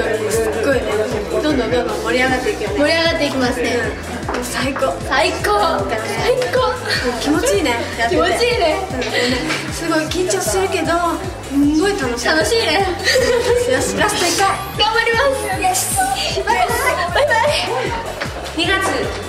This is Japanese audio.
よりもすっごいね。どんどんどんどん盛り上がっていくよね。盛り上がっていきますね、うん、最高。最高、最高。気持ちいいね。気持ちいいね、う、すごい緊張するけどすごい楽しい。楽しいね。よしラスト1回。頑張ります。バイバイ。バイバイ。2月。